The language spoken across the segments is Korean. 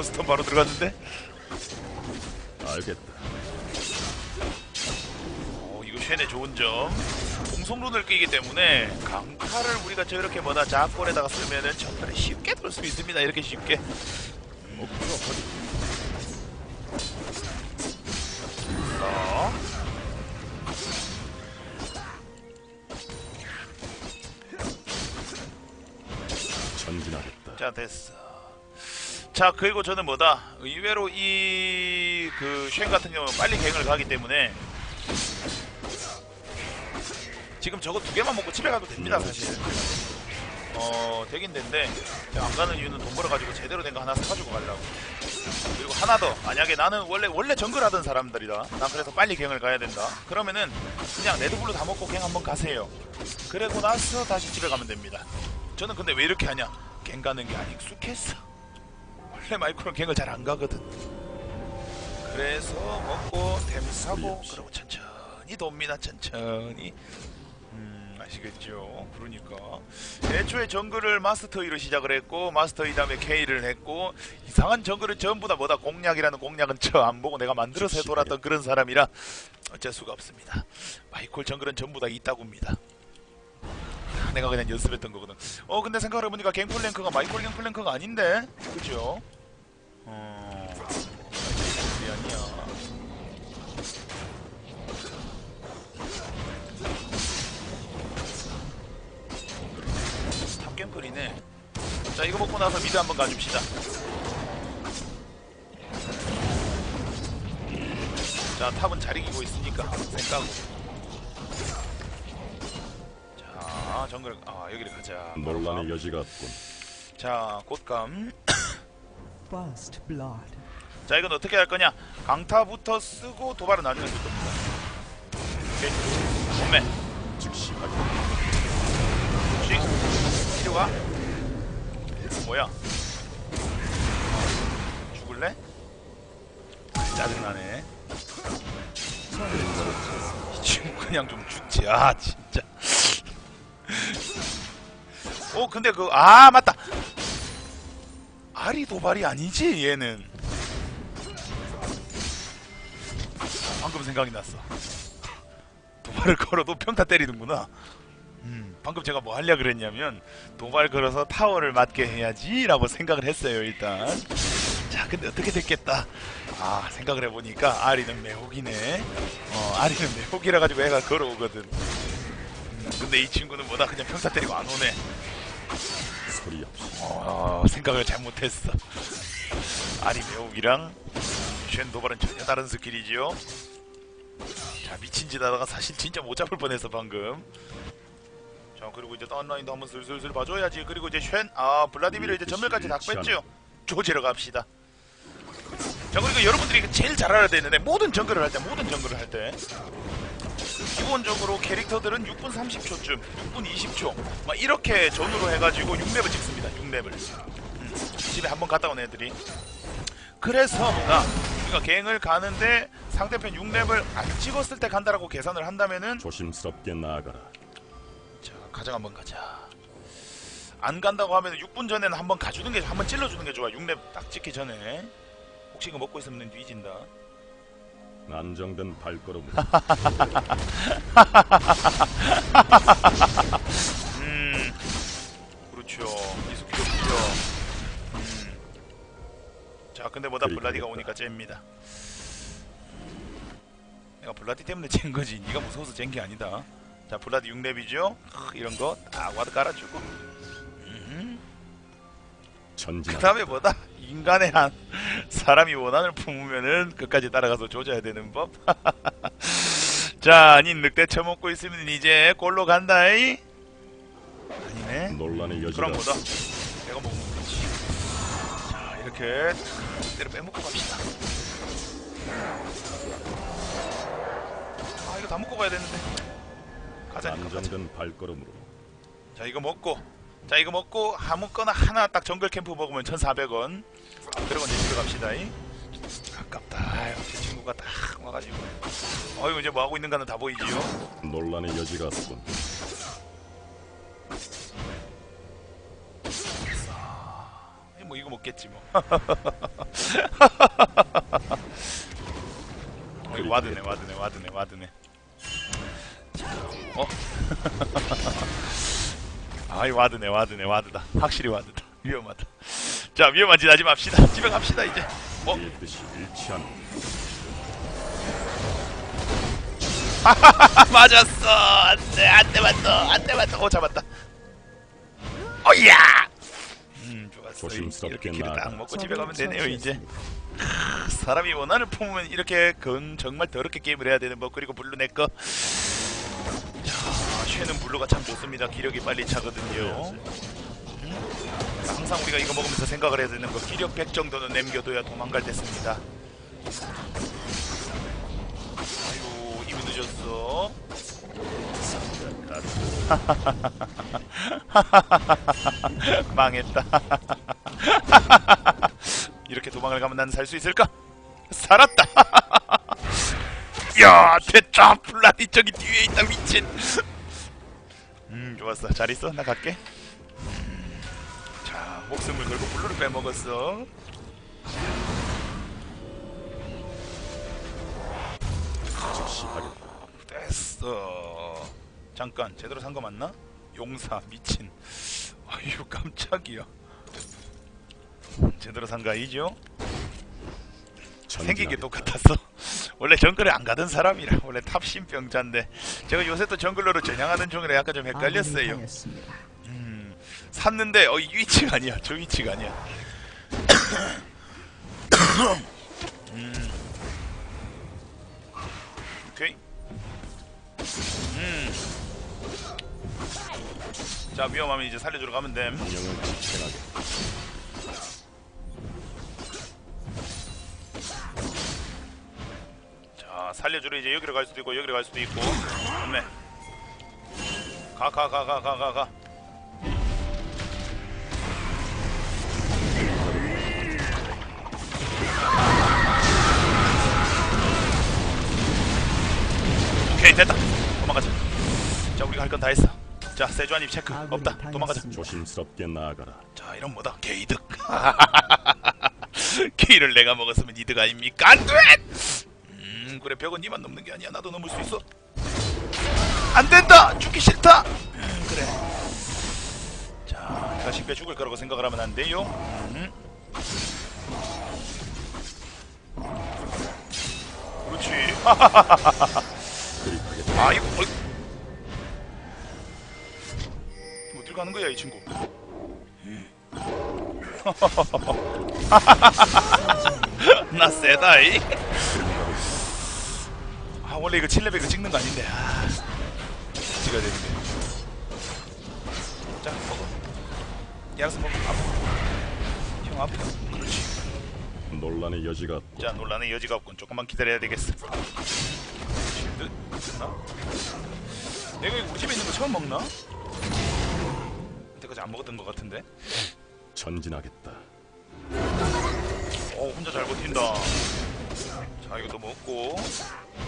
오 스턴 바로 들어갔는데 알겠다. 어, 이거 쉔의 좋은 점 공속론을 끼기 때문에 강타를 우리가 저렇게 뭐다 자골에다가 쓰면은 전판에 쉽게 뚫을 수 있습니다 이렇게 쉽게 목표. 어. 전진하겠다. 자 됐어 자 그리고 저는 뭐다? 의외로 이그 쉔 같은 경우는 빨리 갱을 가기 때문에 지금 저거 두 개만 먹고 집에 가도 됩니다 사실. 어 되긴 된데 제가 안 가는 이유는 돈 벌어가지고 제대로 된 거 하나 사가지고 가려고. 그리고 하나 더. 만약에 나는 원래 원래 정글 하던 사람들이다. 난 그래서 빨리 갱을 가야 된다. 그러면은 그냥 레드불로 다 먹고 갱 한번 가세요. 그리고 나서 다시 집에 가면 됩니다. 저는 근데 왜 이렇게 하냐? 갱 가는 게안 익숙했어 원래 마이크로는 갱을 잘 안 가거든. 그래서 먹고 템 사고 그러고 천천히 돕니다 천천히. 음 아시겠죠? 그러니까. 애초에 정글을 마스터 2로 시작을 했고 마스터 2 다음에 K를 했고 이상한 정글을 전부 다 뭐다? 공략이라는 공략은 저 안 보고 내가 만들어서 해돌았던 그런 사람이라 어쩔 수가 없습니다. 마이콜 정글은 전부 다 있다고입니다. 내가 그냥 연습했던 거거든. 어 근데 생각을 해보니까 갱플랭크가 마이콜 갱플랭크가 아닌데, 그죠? top. 자 이거 먹고 나서 mid 한번 가줍시다. 자 탑은 잘 이기고 있으니까 생각하고. 자 정글 아 여기를 가자. 논란의 여지가 없군. 자 꽃감. 자 이건 어떻게 할 거냐? 강타부터 쓰고 도발은 나중에 쓸 겁니다. 오케이. 몸매. 즉시. 혹시 필요가? 뭐야? 죽을래? 짜증나네. 이 친구 그냥 좀 죽지. 아 진짜. 어 근데 그 아 맞다. 알이 도발이 아니지 얘는. 방금 생각이 났어. 도발을 걸어도 평타 때리는구나. 음, 방금 제가 뭐 하려 그랬냐면 도발 걸어서 타워를 맞게 해야지 라고 생각을 했어요 일단. 자, 근데 어떻게 됐겠다. 아, 생각을 해보니까 아리는 매혹이네. 어, 아리는 매혹이라 가지고 애가 걸어오거든. 음, 근데 이 친구는 뭐다 그냥 평타 때리고 안 오네. 소리 없이. 어, 생각을 잘못했어. 아리 매혹이랑 쉔 도발은 전혀 다른 스킬이지요. 자 미친 짓 하다가 사실 진짜 못 잡을 뻔했어 방금. 자 그리고 이제 다운라인도 한번 슬슬슬 봐줘야지. 그리고 이제 쉔, 아 블라디미르 이제 전멸까지 다 뺐죠. 조지러 갑시다. 자 그리고 여러분들이 제일 잘 알아야 되는데 모든 정글을 할 때, 모든 정글을 할 때. 기본적으로 캐릭터들은 6분 30초쯤, 6분 20초 막 이렇게 전후로 해가지고 6렙을 찍습니다. 6렙을. 음, 집에 한번 갔다 온 애들이. 그래서 뭔가 우리가 갱을 가는데 상대편 6렙을 안 찍었을 때 간다라고 계산을 한다면은 조심스럽게 나아가라. 자 가정 한번 가자. 안 간다고 하면 6분 전에는 한번 가주는 게 한번 찔러주는 게 좋아 6렙 딱 찍기 전에. 혹시 이거 먹고 있으면 뒤진다 안정된 발걸음으로 음, 그렇죠. 이숙 좋죠. 음. 자, 근데 뭐다 블라디가. 오니까 잼니다. 내가 블라디 때문에 짼 거지. 네가 무서워서 짼 게 아니다. 자, 블라디 6렙이죠. 이런 거 딱 ward 깔아주고. 음. 그 전진하라. 다음에 뭐다? 인간의 한 사람이 원한을 품으면은 끝까지 따라가서 조져야 되는 법. 자, 아니 늑대 처먹고 있으면 이제 골로 간다이. 아니네. 논란의 여지가 그럼 뭐다? 내가 먹으면 되지. 자, 이렇게 때로 빼먹고 갑시다. 아, 이거 다 먹고 가야 되는데. 가자니까 가자. 안정된 발걸음으로 자, 이거 먹고. 자, 이거 먹고 아무거나 하나 딱 정글 캠프 먹으면 1,400원. 그러고 이제 집에 갑시다. 이. 아깝다. 제 친구가 딱 와가지고. 어이구, 이제 뭐 하고 있는가는 다 보이지요? 논란의 여지가 없군. 뭐 이거 없겠지 뭐. 어이, 와드네 와드네 와드네 와드네. 어? 아이 와드네 와드네 와드다. 확실히 와드다. 위험하다. 자 위험한 짓 하지 맙시다. 집에 갑시다 이제. 어? 일치하는 아, 맞았어. 안돼 안돼 맞다 안돼 맞다. 어 잡았다. 어야. 음 좋았어. 이렇게 길을 딱. 먹고 집에 가면 되네요 이제. 사람이 원한을 품으면 이렇게 건 정말 더럽게 게임을 해야 되는 법 그리고 블루 내꺼. 자 쉔은 블루가 참 좋습니다. 기력이 빨리 차거든요. 음? 항상 우리가 이거 먹으면서 생각을 해야 되는 거 기력 100 정도는 남겨둬야 도망갈 됐습니다. 아유 이미 늦었어. 망했다. 이렇게 도망을 가면 난 살 수 있을까? 살았다. 야, 됐다. 플라니 저기 뒤에 있다 미친. 음, 좋았어. 잘 있어. 나 갈게. 음, 자, 목숨을 걸고 블루를 빼먹었어. 됐어. 잠깐, 제대로 산 거 맞나? 용사 미친. 아유 깜짝이야. 제대로 산거 아니죠? 생긴 게 전진하겠다. 똑같았어. 원래 정글에 안 가던 사람이라 원래 탑신병자인데 제가 요새 또 정글러로 전향하는 중이라 약간 좀 헷갈렸어요. 음, 샀는데 어 이 위치가 아니야. 저 위치가 아니야. 음. 오케이. 음. 자 위험하면 이제 살려주러 가면 됨. 살려주러 이제 여기로 갈 수도 있고 여기로 갈 수도 있고. 가가 가 가 가 가 가. 오케이 됐다. 도망가자. 자 우리가 할 건 다 했어. 자 세주한입 체크 없다. 도망가자. 조심스럽게 나아가라. 자 이런 뭐다 게이득 게이를 내가 먹었으면 이득 아닙니까 안돼 음 그래 벽은 니만 넘는 게 아니야. 나도 넘을 수 있어. 안 된다! 죽기 싫다! 음 그래. 자 쉽게 죽을 거라고 생각을 하면 안 돼요. 음. 그렇지. 그립하겠다. 아이고 어이. 어딜 가는 거야 이 친구? 나 세다이. 아 원래 이거 7레벨 이거 찍는 거 아닌데. 아 찍어야 되는데. 자 먹어. 이 알아서 먹어. 아파 형 아파 그렇지. 논란의 여지가 없고 자 논란의 여지가 없군. 조금만 기다려야 되겠어. shield 됐나? 내가 이거 우리 집에 있는 거 처음 먹나? 그때까지 안 먹었던 것 같은데? 전진하겠다. 어 혼자 잘 버틴다. 자 이것도 먹고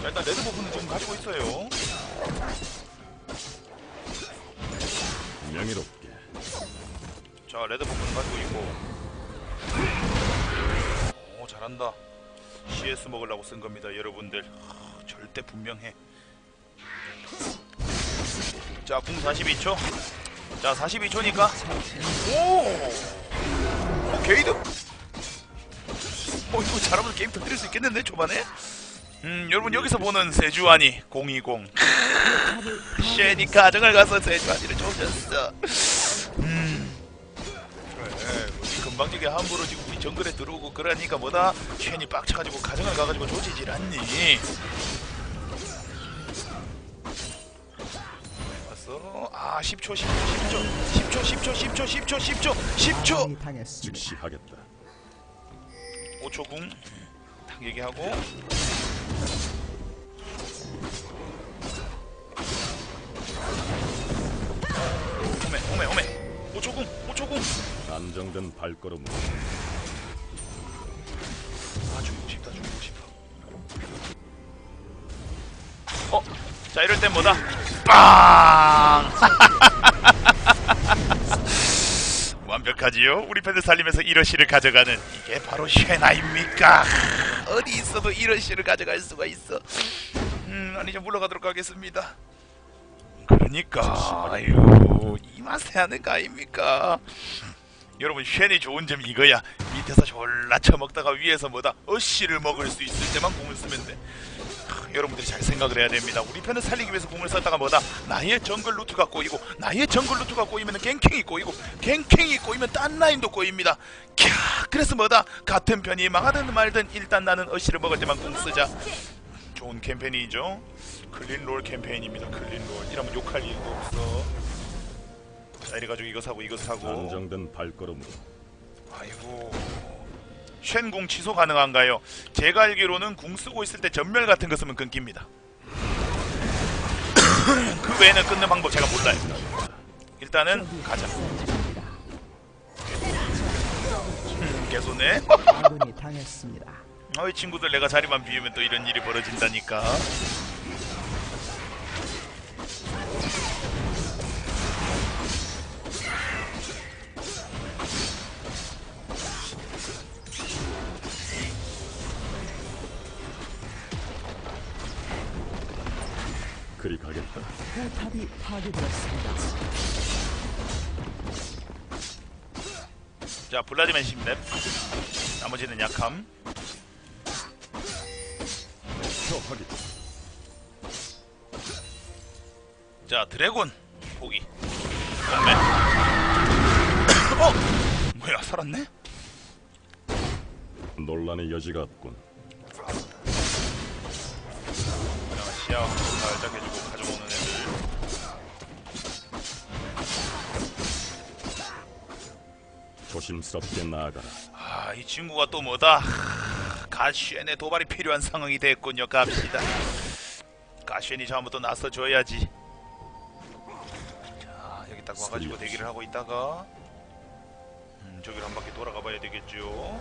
자 일단 red buff는 지금 가지고 있어요. 명예롭게. 자 레드 버프는 가지고 있고. 오 잘한다. CS 먹으려고 쓴 겁니다 여러분들. 하, 절대 분명해. 자 궁 42초. 자 42초니까. 오! 어, 게이드 어 이거 잘하면 게임 터뜨릴 수 있겠는데 초반에 음 여러분 여기서 보는 세주아니 020 쉐니 가정을 가서 세주아니를 쫓았어 음 그래 우리 금방지게 함부로 지금 우리 정글에 들어오고 그러니까 뭐다 쉐니 빡쳐가지고 가정을 가가지고 조지질 않니 봤어 아 10초 10초 10초 10초 10초 10초 10초 10초 아군이 당했습니다. 즉시 하겠다. 5초 궁. 딱 얘기하고. 5초 궁, 5초 궁. 안정된 발걸음으로 아, 죽이고 싶다, 죽이고 싶어. 어, 자, 이럴 땐 뭐다? 빵! 완벽하지요? 우리 팬들 살리면서 이러시를 가져가는 이게 바로 쉔 아닙니까? 어디 있어도 이러시를 가져갈 수가 있어. 음, 아니 좀 물러가도록 하겠습니다. 그러니까 아유 이 맛에 하는 거 아닙니까? 여러분 쉔이 좋은 점이 이거야. 밑에서 졸라 쳐먹다가 위에서 뭐다 어씨를 먹을 수 있을 때만 공을 쓰면 돼. 하, 여러분들이 잘 생각을 해야 됩니다. 우리 편을 살리기 위해서 공을 썼다가 뭐다 나의 정글 루트가 꼬이고 나의 정글 루트가 꼬이면 갱킹이 꼬이고 갱킹이 꼬이면 딴 라인도 꼬입니다. 캬 그래서 뭐다 같은 편이 망하든 말든 일단 나는 어씨를 먹을 때만 공 쓰자. 좋은 캠페인이죠. 클린롤 캠페인입니다. 클린롤 이러면 욕할 일도 없어. 자 이래가지고 이거 사고 이거 사고. 안정된 발걸음으로 아이고 쉔궁 취소 가능한가요? 제가 알기로는 궁 쓰고 있을 때 전멸 같은 거 쓰면 끊깁니다. 그 외에는 끊는 방법 제가 몰라요. 일단은 가자. 음, 개소네. 어이 친구들 내가 자리만 비우면 또 이런 일이 벌어진다니까. 그리 가겠다. 포탑이 파괴되었습니다. 자 블라디맨 심랩. 나머지는 약함. 저 확인. 자 드래곤 포기 경매 어? 뭐야 살았네? 논란의 여지가 없군. 자 시야 살짝 해주고 가져오는 애들 조심스럽게 나아가라. 아 이 친구가 또 뭐다 가시엔의 도발이 필요한 상황이 됐군요. 갑시다. 가시엔이 처음부터 나서줘야지. 자 여기 딱 와가지고 대기를 하고 있다가 음 저기를 한 바퀴 돌아가 봐야 되겠죠.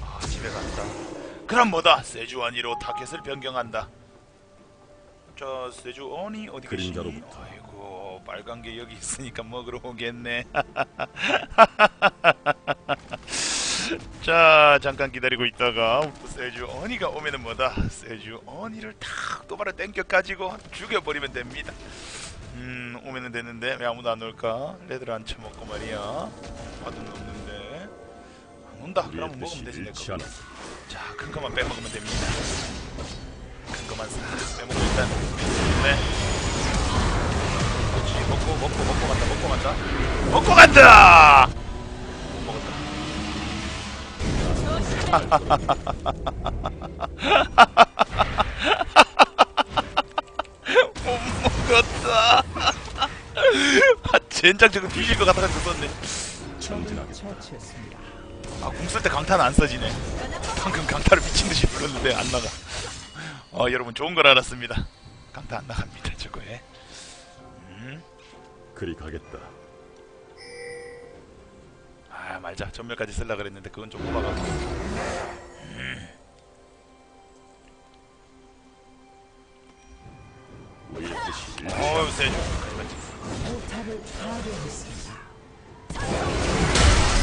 아 집에 간다. 그럼 뭐다? 세주안이로 타켓을 변경한다. 자 세주언이 어디 계시니. 아이고 빨간 게 여기 있으니까 먹으러 오겠네 자 잠깐 기다리고 있다가 세주 언니가 오면은 뭐다? 세주 언니를 탁 도발을 땡겨 가지고 죽여버리면 됩니다. 음 오면은 되는데 왜 아무도 안 올까? 레드를 안 쳐먹고 말이야. 와든 없는데. 안 온다. 뜻이 먹으면 되지 일치 않아. 자큰 거만 빼먹으면 됩니다. 큰 거만 싹 빼먹고 일단 네. 그렇지. 먹고 먹고 먹고 간다. 먹고 간다. 먹고 간다 먹었다. 아, 젠장 저거 뒤질 것 같아가지고 썼네. 아, 궁 쓸 때 강타는 안 써지네. 방금 강타를 미친 듯이 불렀는데 안 나가. 어, 여러분 좋은 걸 알았습니다. 강타 안 나갑니다, 저거에. 음, 그리 가겠다. 아, 말자. 전멸까지 쓸라 그랬는데 그건 좀 일치 어우, 세죠.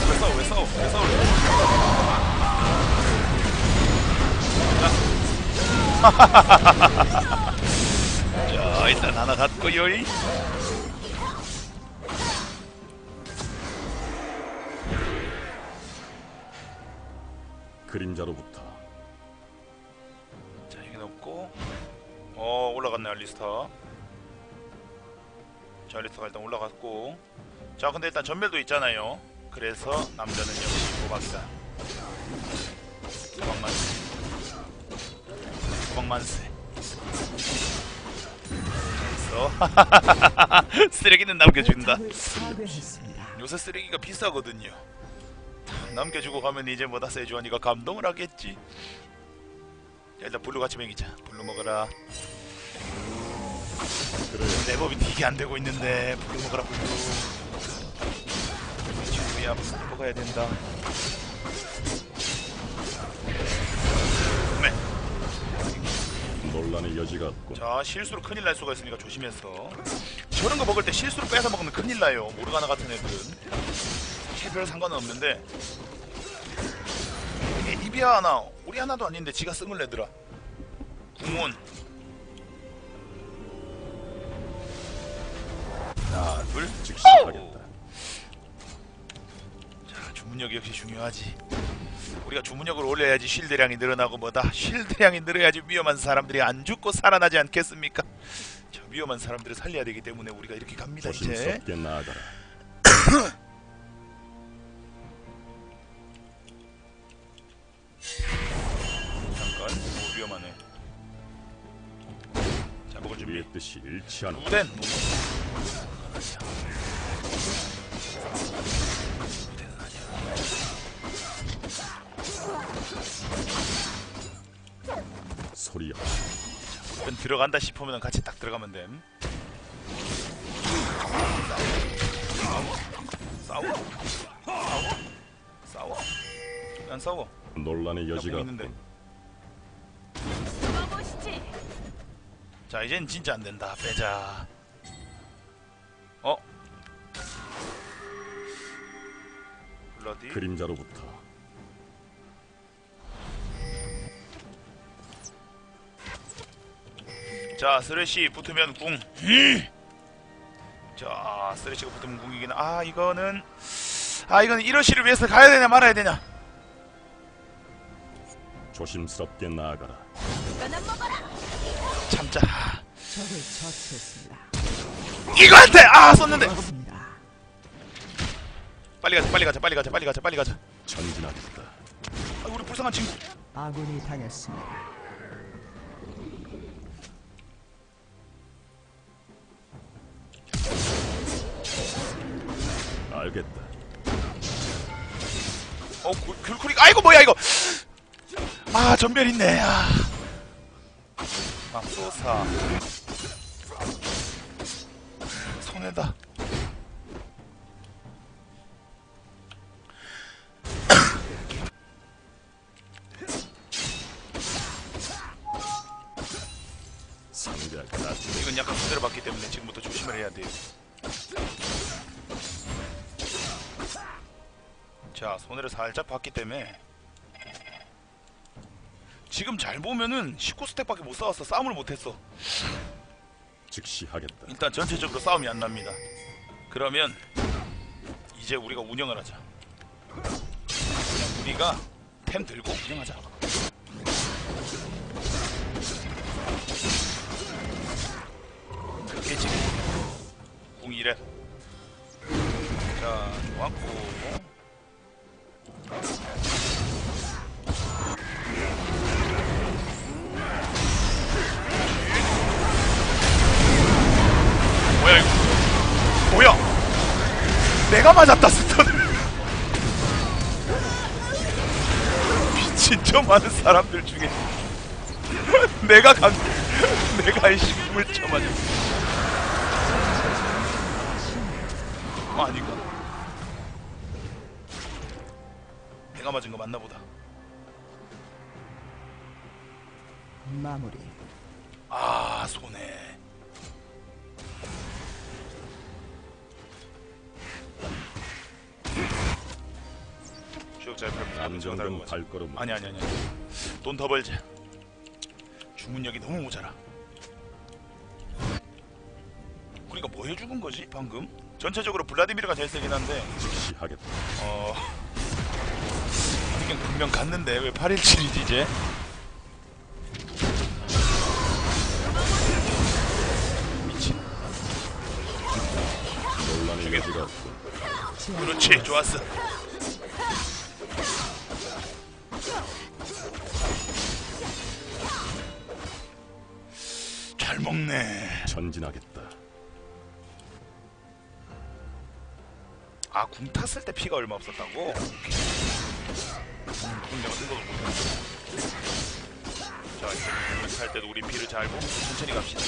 왜 싸워, 왜 싸워, 왜 싸워. 자, 일단 하나 갖고요. 그림자로부터 자, 이게 넣고. 어, 올라갔네, 알리스타. 자, 알리스타가 일단 올라갔고. 자, 근데 일단 전멸도 있잖아요. 그래서 남자는 역시 도박이다. 도박만세. 도박만세. 그래서 쓰레기는 남겨준다. 포탑을 파괴했습니다. 요새 쓰레기가 비싸거든요. 남겨주고 가면 이제 뭐다 세주환이가 감동을 하겠지. 야, 일단 블루 같이 먹이자. 블루 먹어라. 그래 내 법이 이게 안 되고 있는데 블루 먹어라 블루. 친구야 블루 먹어야 된다. 네. 논란의 여지가 없군. 자 실수로 큰일 날 수가 있으니까 조심해서. 저런 거 먹을 때 실수로 뺏어 먹으면 큰일 나요. 모르가나 같은 애들은. 솔직히 별 상관은 없는데 이게 이비아 하나 우리 하나도 아닌데 지가 승을 내더라 궁온 하나 둘 즉시 오! 하겠다. 자, 주문력 역시 중요하지. 우리가 주문력을 올려야지 쉴드량이 늘어나고 뭐다. 쉴드량이 늘어야지 위험한 사람들이 안 죽고 살아나지 않겠습니까? 저 위험한 사람들을 살려야 되기 때문에 우리가 이렇게 갑니다 이제. 일치하는 우덴. 소리야. 우덴 들어간다 싶으면 같이 딱 들어가면 됨. 싸워. 싸워. 싸워. 안 싸워. 논란의 여지가 공 있는데. 자 이젠 진짜 안 된다. 빼자. 어? 블러디? 그림자로부터. 자 쓰레쉬 붙으면 궁. 자, 쓰레쉬가 붙으면 궁이긴 아 이거는 아 이거는 이러시를 위해서 가야 되냐 말아야 되냐? 조심스럽게 나아가라. 참자. 이거한테 아 썼는데. 빨리 가자 빨리 가자 빨리 가자 빨리 가자 빨리 가자 전진하겠다. 아, 우리 불쌍한 친구 아군이 당했습니다. 알겠다. 어 굴- 굴쿨이 아이고 뭐야 이거 아 전멸 있네 아 맙소사. 손해다. 이건 약간 손해를 봤기 때문에 지금부터 조심을 해야 돼요. 자 손해를 살짝 봤기 때문에 지금 잘 보면은 19스택밖에 못 싸웠어 싸움을 못했어 즉시 하겠다. 일단 전체적으로 싸움이 안 납니다. 그러면 이제 우리가 운영을 하자. 우리가 템 들고 운영하자. 그렇게 지금 궁이래. 자, 좋았고. 뭐야 이거? 뭐야? 내가 맞았다 스턴을. 미친 저 많은 사람들 중에 내가 간 내가 이 식물 쳐맞았. 어, 아닌가? 내가 맞은 거 맞나 보다. 마무리. 아 손해. 별표 안정된 발걸음. 아니 아니 아니 돈더 벌자 주문력이 너무 모자라 우리가 뭐 해주는 거지 방금? 전체적으로 블라디미르가 제일 세긴 한데 즉시 하겠다. 어... 그냥 분명 갔는데 왜 817이지 이제? 미친 논란의 여지가 없군. 그렇지 좋았어 잘 먹네. 전진하겠다. 아 궁 탔을 때 피가 얼마 없었다고? 궁 내가 생각을 못했어 자 이제 궁탈 때도 우리 피를 잘 보고 천천히 갑시다.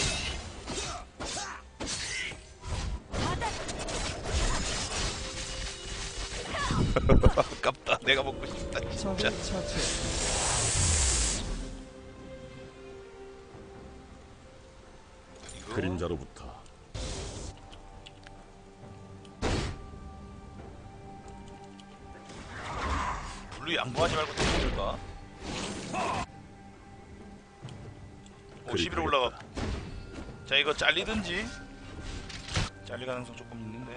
아깝다. 내가 먹고 싶다 진짜 그림자로부터. 우리 양보하지 말고 더 해볼까? 오 그리 11에 올라가. 자 이거 잘리든지. 잘릴 가능성 조금 있는데.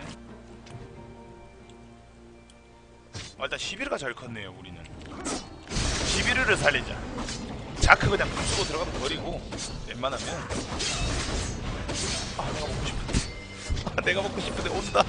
아, 일단 11가 잘 컸네요 우리는. 11을 살리자. 자크 그냥 다 쓰고 들어가도 버리고 웬만하면 아 내가 먹고 싶은데. 아 내가 먹고 싶은데 온다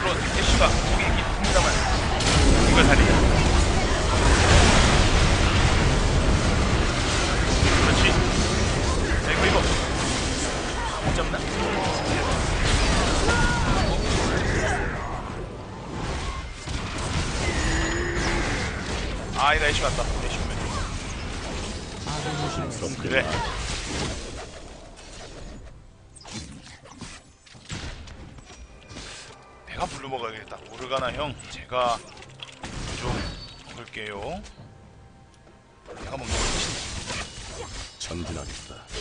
물론 애쉬가 있긴 합니다만 이걸 살리자 가나 형, 제가 좀 먹을게요. 내가 먹는 거 훨씬 전진하겠다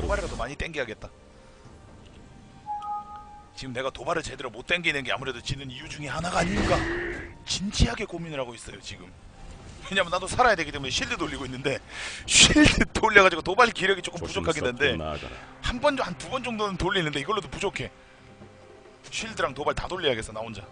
도발이라도 많이 땡겨야겠다. 지금 내가 도발을 제대로 못 땡기는 게 아무래도 지는 이유 중에 하나가 아닐까 진지하게 고민을 하고 있어요 지금. 왜냐면 나도 살아야 되기 때문에 쉴드 돌리고 있는데 쉴드 돌려가지고 도발 기력이 조금 부족하긴 한데 한 번, 한 두 번 정도는 돌리는데 이걸로도 부족해. 쉴드랑 도발 다 돌려야겠어 나 혼자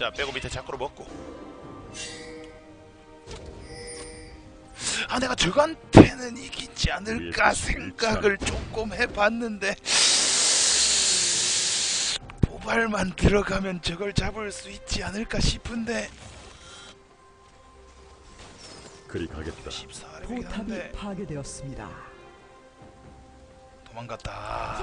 자 빼고 밑에 자꾸로 먹고. 아 내가 저한테는 이기지 않을까 위에 생각을 조금 해봤는데 도발만 들어가면 저걸 잡을 수 있지 않을까 싶은데. 그리 가겠다. 14렙이긴 포탑이 파괴되었습니다. 도망갔다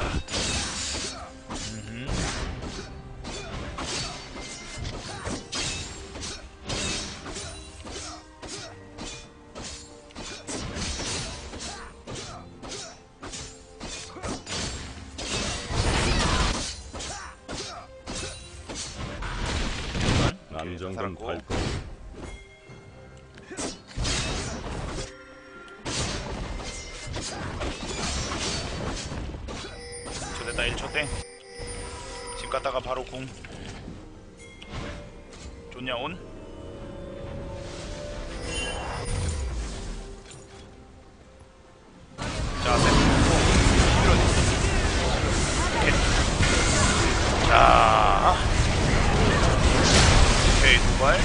발걸음 저 됐다 1초 땡. 집 갔다가 바로 궁. 에이.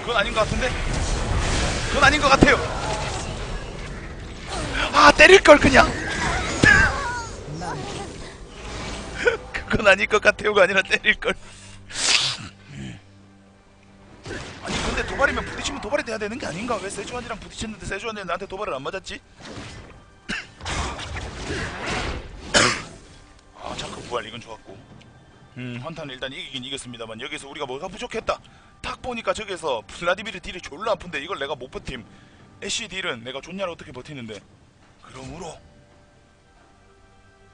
그건 아닌 것 같은데? 그건 아닌 것 같아요. 아 때릴 걸 그냥. 그건 아닐 것 같아요가 아니라 때릴 걸. 도발이 돼야 되는 게 아닌가? 왜 세주안이랑 부딪혔는데 세주안이 나한테 도발을 안 맞았지? 아 자크 부활 이건 좋았고. 음 환탄은 일단 이기긴 이겼습니다만 여기서 우리가 뭐가 부족했다. 탁 보니까 저기서 블라디미르 딜이 졸라 아픈데 이걸 내가 못 버팀. 애쉬 딜은 내가 좋냐를 어떻게 버티는데. 그러므로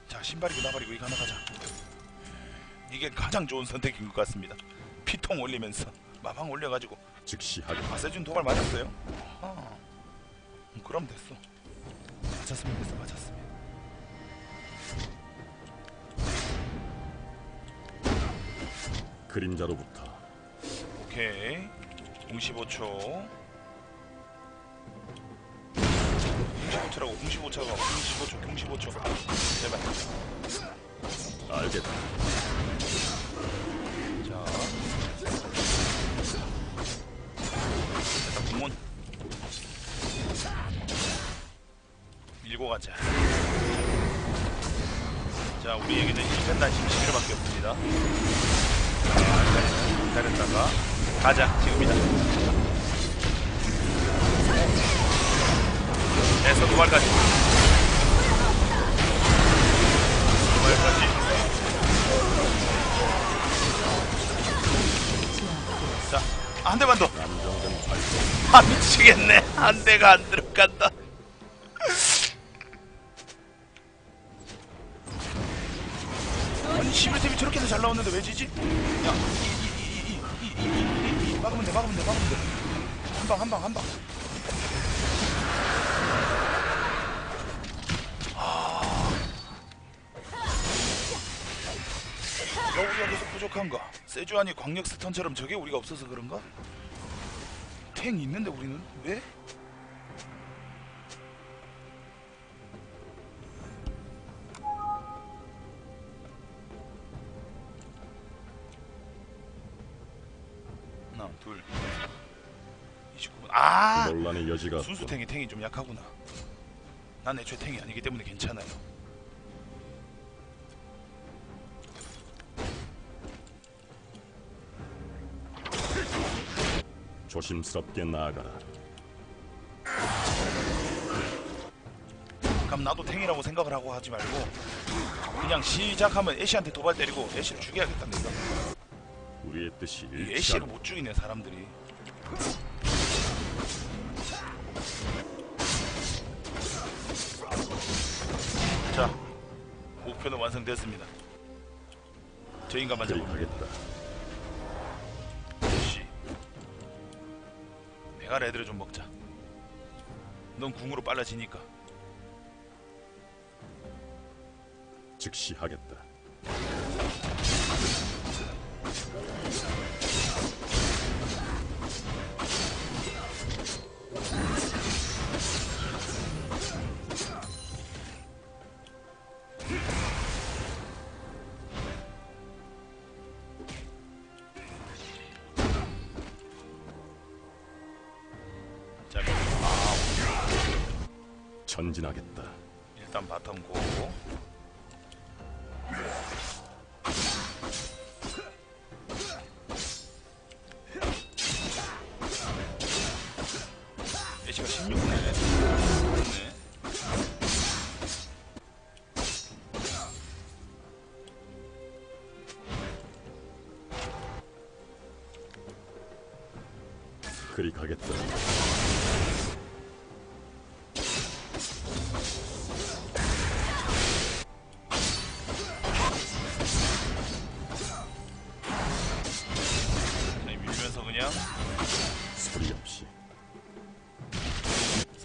자 신발이고 나발이고 이거 하나 가자. 이게 가장 좋은 선택인 것 같습니다. 피통 올리면서 마방 올려가지고 즉시 하겠다. 아 세준 도발 맞았어요? 아 음, 그럼 됐어. 맞았으면 됐어 맞았으면. 그림자로부터 오케이. 공 15초. 15초라고 95초가 95초 95초 제발 알겠다. 밀고 가자 자 우리에게는 1편단 11회밖에 없습니다 자, 기다렸다가 가자 지금이다 됐어 도발까지 도발까지 자, 한 대만 더. 아, 미치겠네. 한 대가 안 들어간다. 날아오는데 왜 지지? 야, 이이이이이이이 막으면 돼, 막으면 돼, 막으면 돼. 한 방, 한 방, 한 방. 아. 여우 여기서 부족한가? 세주안이 광역 스턴처럼 저게 우리가 없어서 그런가? 탱 있는데 우리는 왜? 아 여지가 순수 탱이 탱이 좀 약하구나. 난 애초에 탱이 아니기 때문에 괜찮아요. 조심스럽게 나아가라. 그럼 나도 탱이라고 생각을 하고 하지 말고 그냥 시작하면 애쉬한테 도발 때리고 애쉬를 죽여야겠다 내가 우리의 뜻이 이 애쉬를 못 죽이네 사람들이 목표는 완성됐습니다. 저 인간만 그리 잡으면 가겠다. 애쉬 내가 레드를 좀 먹자. 넌 궁으로 빨라지니까. 즉시 하겠다.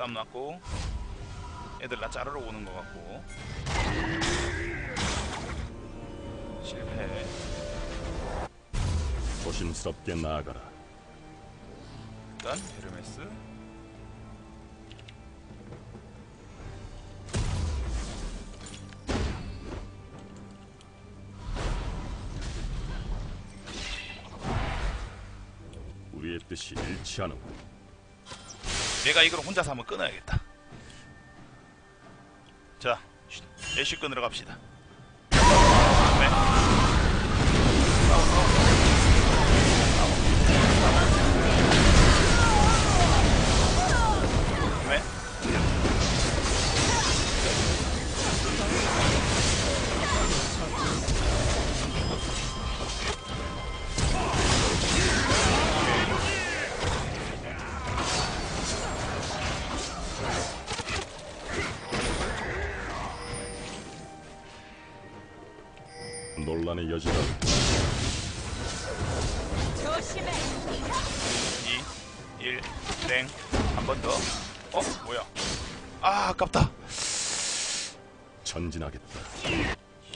쌈 났고 애들 나 자르러 오는 것 같고 실패 조심스럽게 나아가라. 일단 헤르메스 우리의 뜻이 일치하는군. 내가 이걸 혼자서 한번 끊어야겠다 자, 쉿, 애쉬 끊으러 갑시다. 네. 논란의 여지가 2, 1, 땡. 한 번 더. 어? 뭐야? 아, 아깝다. 전진하겠다.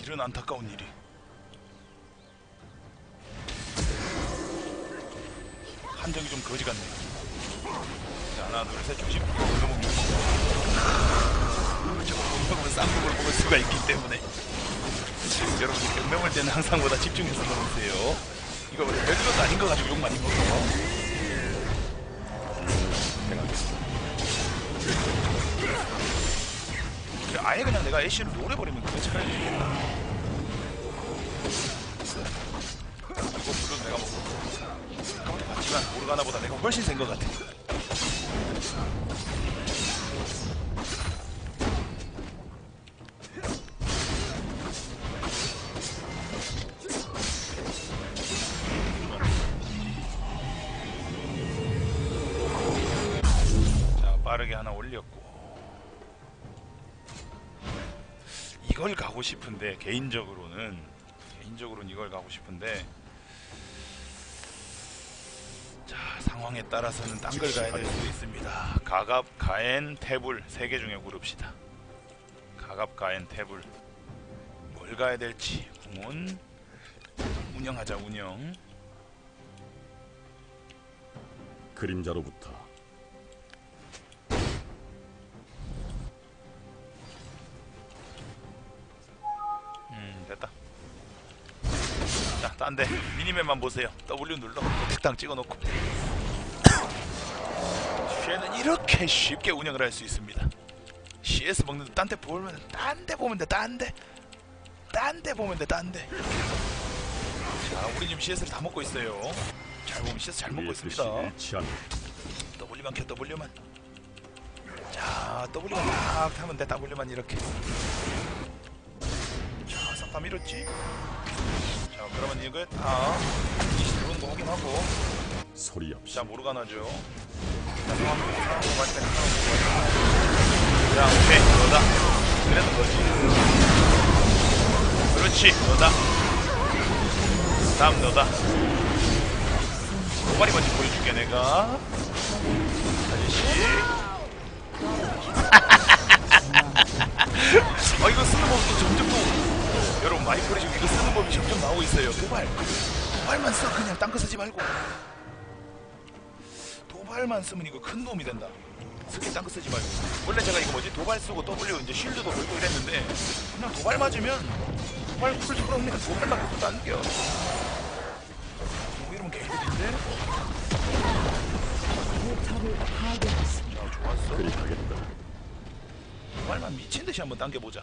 이런 안타까운 일이. 한정이 좀 거지 같네. 자, 하나, 둘, 셋, 조심. 너무 저거 못 먹으면 쌍욕을 먹을 수가 있기 때문에. 여러분, 경명을 때는 항상보다 집중해서 넣으세요. 이거 별것도 아닌 거 가지고 욕 많이 먹어요. 그래, 아예 그냥 내가 애쉬를 노려버리면 그게 차라리 좋겠다. 이거 물론 내가 뭐 아까부터 봤지만 모르가나보다 내가 훨씬 센 것 같아. 빠르게 하나 올렸고. 이걸 가고 싶은데 개인적으로는 개인적으로는 이걸 가고 싶은데. 자 상황에 따라서는 딴 걸 가야 될 수도 있습니다. 가갑 가엔 태블 세개 중에 고릅시다. 가갑 가엔 태블. 뭘 가야 될지. 공은 운영하자 운영. 그림자로부터 딴데 미니맵만 보세요. W 눌러. 택당 찍어놓고. 쉐는 이렇게 쉽게 운영을 할 수 있습니다. CS 먹는데 딴 데 보면 딴 데 보면 돼딴 데 딴 데 보면 돼딴 데. 자 우리 지금 CS를 다 먹고 있어요. 잘 보면 CS 잘 먹고 있습니다. W만 켜 W만. 자 W만 막 하면 돼 W만 이렇게. 자 싹다 밀었지 자 그러면 이거 다 이시 들어오는 거 확인하고. 소리 없이. 자 모르가나죠? 자 상황 보고 상황 보고 하니까 상황 보고 하니까. 자 오케이. 너다. 그래도 너지? 그렇지. 너다. 다음 너다. 도발이 먼저 보여줄게 내가. 아저씨. 아 이거 쓰는 법도 점점 또 여러분 마이크로 지금 이거 쓰는 법이 점점 나오고 있어요. 도발. 도발만 써. 그냥 딴거 쓰지 말고. 도발만 쓰면 이거 큰 도움이 된다. 딴거 쓰지 말고. 원래 제가 이거 뭐지? 도발 쓰고 W 이제 쉴드도 걸고 이랬는데 그냥 도발 맞으면 도발 쿨 그러면 도발만 계속 당겨. 뭐 이러면 파괴했습니다. 자 좋았어. 도발만 미친 듯이 한번 당겨보자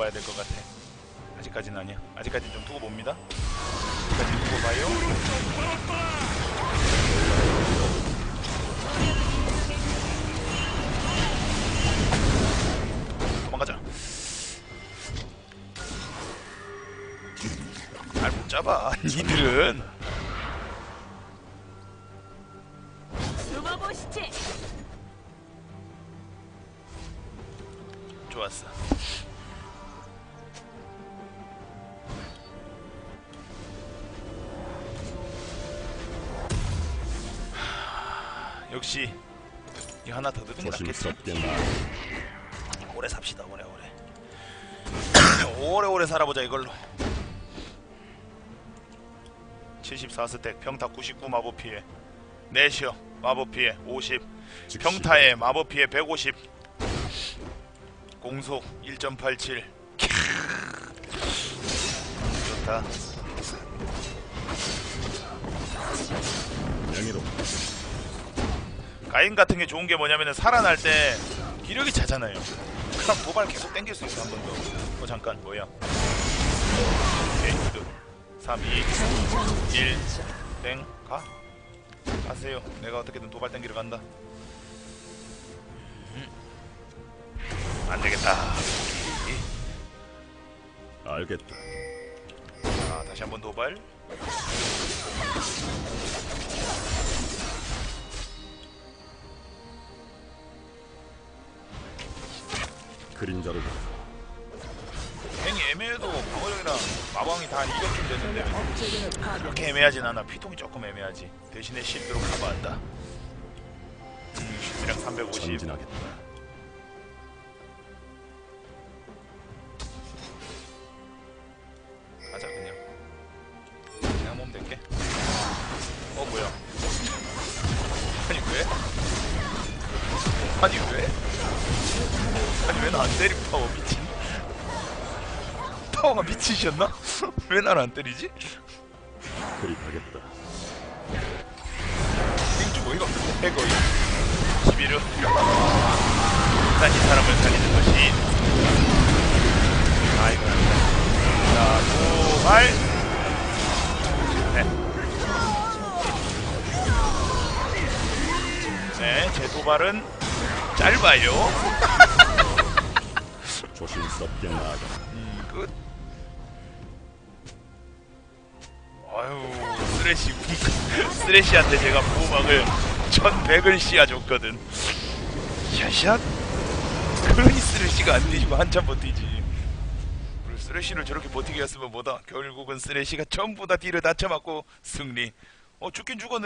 봐야 될 것 같아. 아직까지는 아니야. 아직까지는 좀 두고 봅니다. 아직까지 두고 봐요. 도망가자. 잘 못 잡아 니들은 오래오래 살아보자 이걸로. 74스택 평타 99 마법 피해. 내셔 마법 피해 50 즉시. 평타에 마법 피해 150 공속 1.87 좋다. 명예로. 가인 같은 게 좋은 게 뭐냐면은 살아날 때 기력이 차잖아요. 그럼 도발 계속 땡길 수 있어 한 번 더. 어 잠깐 뭐야? 오케이 good. 3, 2, 1, 땡 가. 가세요. 내가 어떻게든 도발 땡기러 간다. 음. 안 되겠다. 알겠다 자 다시 한 번 도발. 그림자로부터 괜히 애매해도 방어력이랑 마방이 다 이격쯤 되는데 억제기를 파괴. 그렇게 애매하진 않아. 피통이 조금 애매하지. 대신에 실드로 커버한다. 음, 실드량 350. 전진하겠다 미치셨나? 왜 나를 안 때리지? 그리 가겠다. 땡주고 이거 거의 11호 일단 이 사람을 살리는 것이. 아이고. 자 도발 네제 도발은 짧아요. 조심스럽게 나아가 아유 쓰레쉬. 쓰레쉬한테 제가 보호막을 1100을 씌워줬거든. 샷샷. 그러니 쓰레쉬가 안 뒤지고 한참 버티지. 쓰레쉬를 저렇게 버티게 했으면 뭐다. 결국은 쓰레쉬가 전부 다 뒤를 다쳐맞고 승리. 어 죽긴 죽었는데